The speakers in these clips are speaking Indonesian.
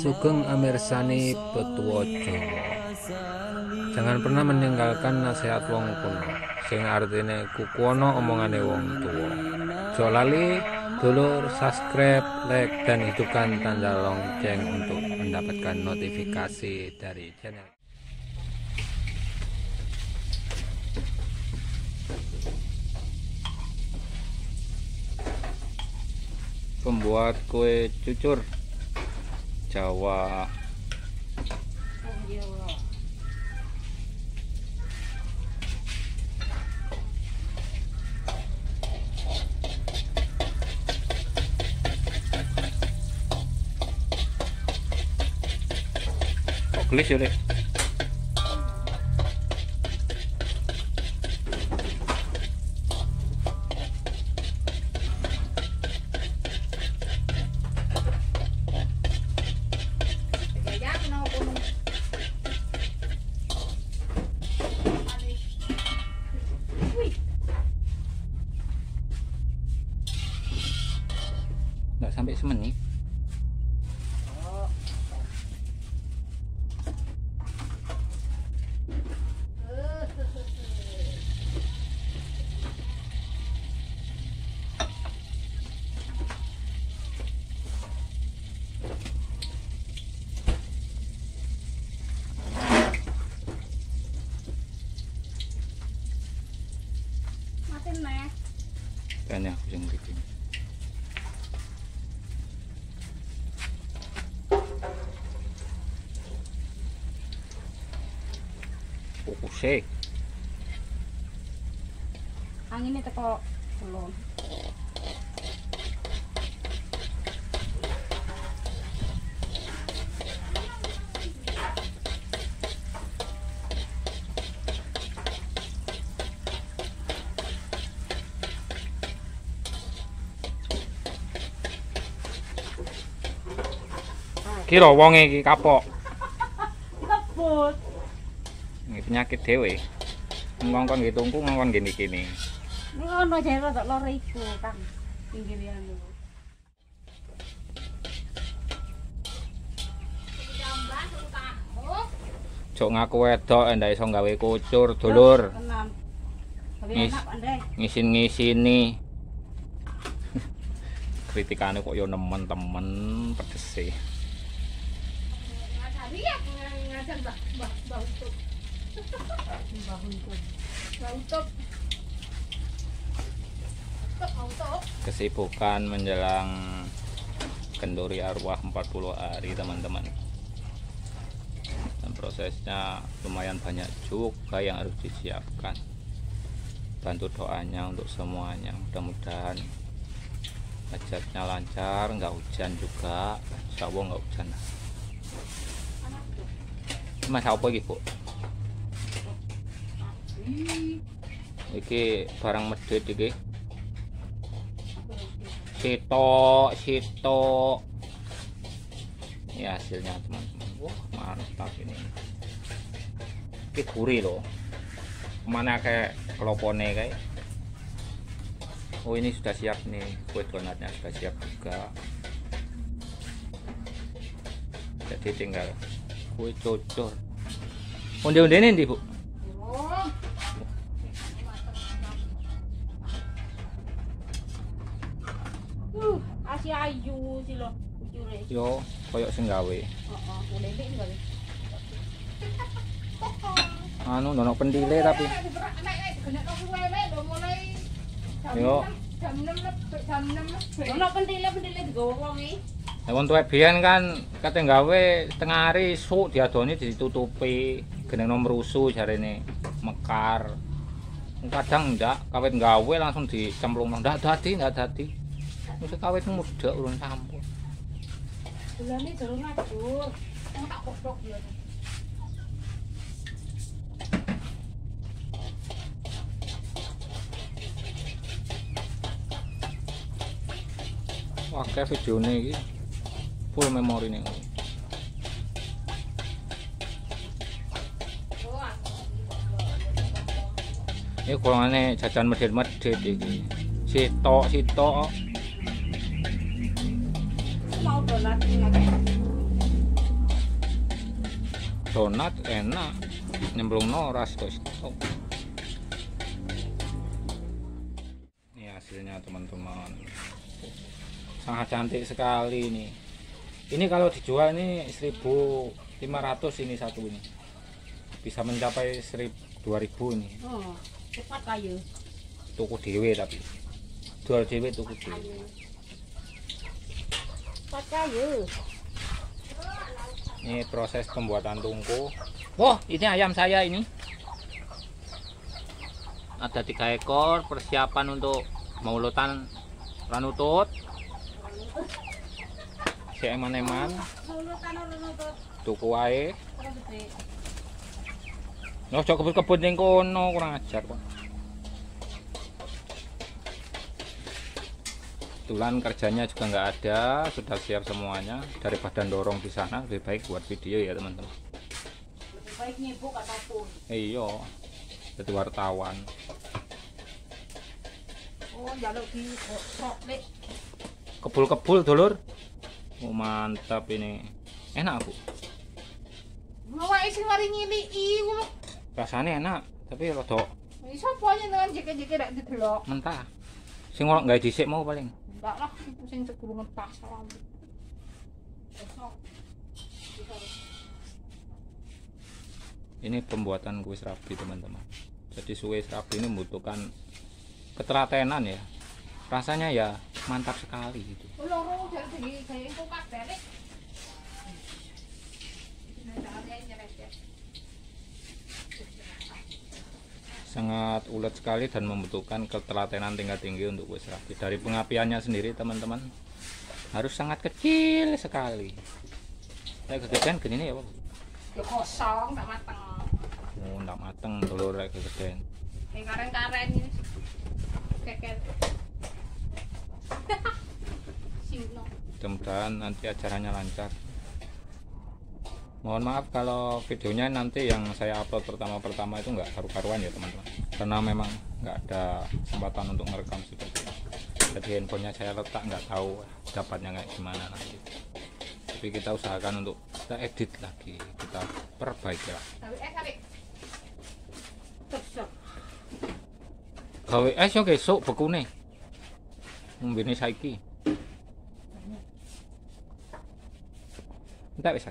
Sugeng Amirsani Petuwojo Jangan pernah meninggalkan nasihat wong kuno sing artine kukuono omongane wong tua. Jo lali dulur subscribe, like dan hidupkan tanda lonceng untuk mendapatkan notifikasi dari channel. Pembuat kue cucur Jawa Kok gelis ya? Fokusnya Anginnya teko belum. kira wonge iki kapok. Kebut. Ini penyakit dhewe. Ngongkon gitu tungku ngongkon gini kini. Ngono jare rada loro iku, Kang. Pinggir anu. Jok ngaku wedok ndak iso gawe kucur, dulur. Tapi Ngis. Ngisin-ngisini. Kritikane kok yo nemen temen pedese. Ngajari ya ngajar Mbak Mbak Mbak Kesibukan menjelang kenduri arwah 40 hari teman-teman. Dan prosesnya lumayan banyak juga yang harus disiapkan. Bantu doanya untuk semuanya. Mudah-mudahan hajatnya lancar, nggak hujan juga. Allah nggak hujan. Mas apa? Ih, Iki barang medhit iki. Sitok, sitok. Ini hasilnya teman-teman. Wah, mantap ini. Ini gurih loh. Mana kayak kelopone kayak. Oh ini sudah siap nih, kue donatnya sudah siap juga. Jadi tinggal kue cocor. Onde-onde ini Bu? oh. Asih ayu sih lo. Kucure. Yo, koyok sing gawe. Heeh, boleh nek gawe. Anu nono pendile tapi. Yo. Jam 6 lebih, jam 6 lebih. Ono pentile-pentile digawa wong iki. Nek wong tuwek biyen kan kate gawe setengah hari suk diadoni ditutupi geneng mrusu jarene mekar. Kadang ndak kawit gawe langsung dicemplung ndak dadi ndak dadi. Mesti kawit muda urun sampun. Bulane durung ngajur. Wong tak kodok ya. Akeh videone iki full memori ning. Ini golongane jajan medhit-medhit iki. Sitok, donat enak nyemplung no ras stok. Ini hasilnya teman-teman. Sangat cantik sekali ini. Ini kalau dijual ini 1500 ini satu ini. Bisa mencapai 1000 2000 ini. Oh, cepat kayu. tuku dewe tapi. Jual dewe tuku dewe. Ini proses pembuatan tungku. Wah ini ayam saya ini. Ada tiga ekor persiapan untuk maulutan ranutut. Si eman-eman tuku. Loh, cok kebut-kebut kono kurang ajar kok. Kebetulan kerjanya juga nggak ada, sudah siap semuanya. Daripada dorong di sana, lebih baik buat video ya teman-teman. Lebih baik nyibuk ataupun. Iya, jadi wartawan. Oh, jaluk di. Kebul-kebul dulur. Oh, mantap ini. Enak bu, Ngawa isi mari nyiliki ngono. rasanya enak, tapi rada Iso pokoke dengan jeke-jeke rak didelok. mentah. Sing ora nggak dhisik mau paling. Enggak lah, itu sing segurungan. Besok. ini pembuatan kue serabi teman-teman jadi kue serabi ini membutuhkan ketelatenan ya rasanya ya mantap sekali gitu Loro jadi segi kayak engko kabeh lek. Sangat ulet sekali dan membutuhkan ketelatenan tingkat tinggi untuk kue serabi dari pengapiannya sendiri teman-teman harus sangat kecil sekali kayak kegedean gini ya Pak? Ya kosong tak mateng. oh enggak mateng telur kayak kegedean Kayak karen-karen ini. Singno. mudah-mudahan nanti acaranya lancar mohon maaf kalau videonya nanti yang saya upload pertama-pertama itu nggak karu-karuan ya teman-teman. Karena memang nggak ada kesempatan untuk merekam seperti ini jadi handphonenya saya letak nggak tahu dapatnya kayak gimana nanti. Tapi kita usahakan untuk kita edit lagi kita perbaiki lah. Gawe es yo besok bekune. Ngombene saiki. Enggak bisa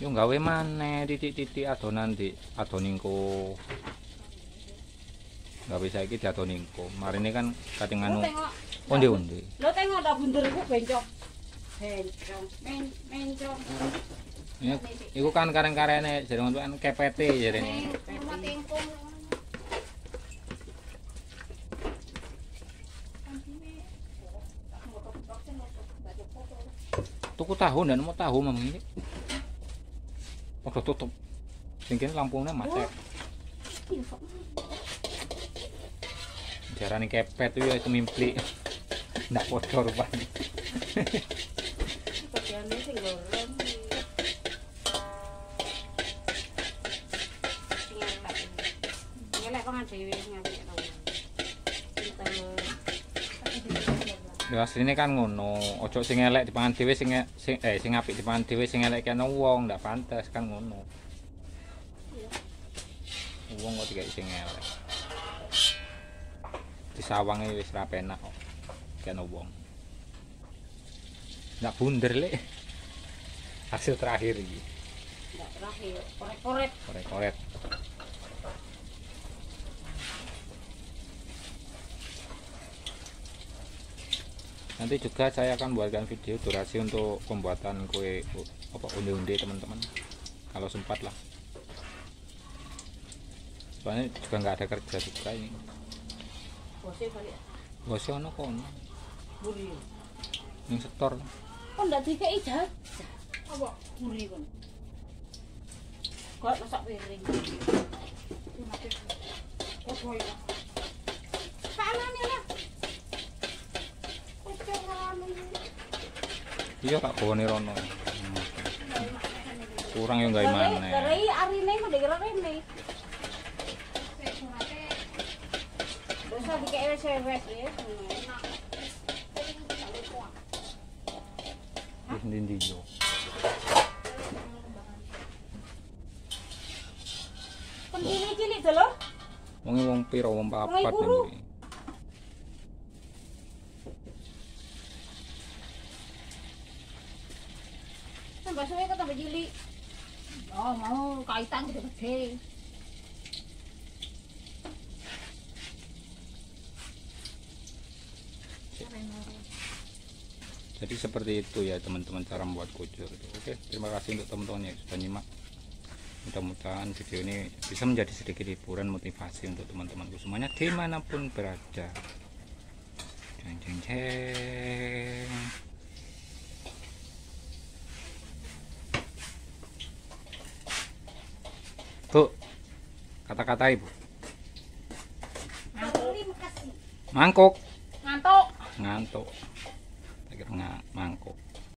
yo gawe maneh titik-titik adonan di adoningko gawe saiki di adoningko marine kan kate Lo nganu tengok. onde-onde Lo tengok tak bunder iku bencong. Bencong, men mencong. Ya, iku kan kareng-karene jeneng kan KPT jarene. Tengkong. Tuku tahu dan mau tahu memang ini. Udah tutup. Mungkin lampunya mati. Jarane kepet itu ya itu mimpi. Ndak podo rupanya. Ngelek kok dhewe Ya asline kan ngono. Ojo sing elek dipangan dhewe sing e- sing eh sing apik dipangan dhewe sing elek kene wong ndak pantes kan ngono. Wong kok dikai sing elek. Disawange wis ra penak kok. Kene wong. Ndak bunder lek. Hasil terakhir iki. Nggak terakhir. Korek-korek. Korek-korek. Nanti juga saya akan buatkan video durasi untuk pembuatan kue apa unde-unde teman-teman. Kalau sempat lah. Soalnya juga nggak ada kerja juga ini. Bosnya. Bosnya ono kono, Buri. ning setor. Kok ndak dikei jajah? Apa? Muri kon. Kok masak piring. Iya tak bawane rono kurang yang gawe maneh Garai arine kok dikira rene. Dosa dikek sewes ya. wis ndi yo Kon cilik-cilik to lho. wong wong piro wong papat iki Cilik. Oh, mau kaitan gede-gede. Jadi seperti itu ya teman-teman cara membuat kucur. Oke, terima kasih untuk teman-teman yang sudah nyimak. Mudah-mudahan video ini bisa menjadi sedikit hiburan motivasi untuk teman-temanku semuanya di mana pun berada. Jeng jeng jeng. Bu, kata-kata ibu. Mangkuk. Ngantuk. Ngantuk. Nga- mangkuk.